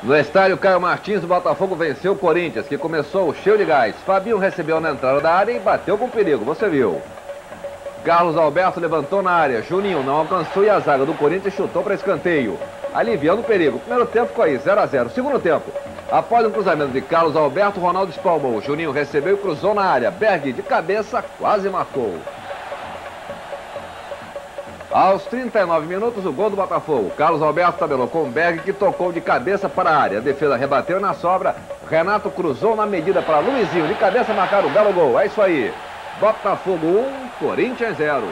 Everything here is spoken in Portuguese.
No estádio Caio Martins, o Botafogo venceu o Corinthians, que começou cheio de gás. Fabinho recebeu na entrada da área e bateu com perigo, você viu. Carlos Alberto levantou na área, Juninho não alcançou e a zaga do Corinthians chutou para escanteio, aliviando o perigo. Primeiro tempo ficou aí, 0 a 0 Segundo tempo, após um cruzamento de Carlos Alberto, Ronaldo espalmou. Juninho recebeu e cruzou na área. Berg de cabeça quase marcou. Aos 39 minutos, o gol do Botafogo. Carlos Alberto tabelou com Berg, que tocou de cabeça para a área. A defesa rebateu na sobra. Renato cruzou na medida para Luizinho. De cabeça marcar o belo gol. É isso aí. Botafogo 1, Corinthians 0.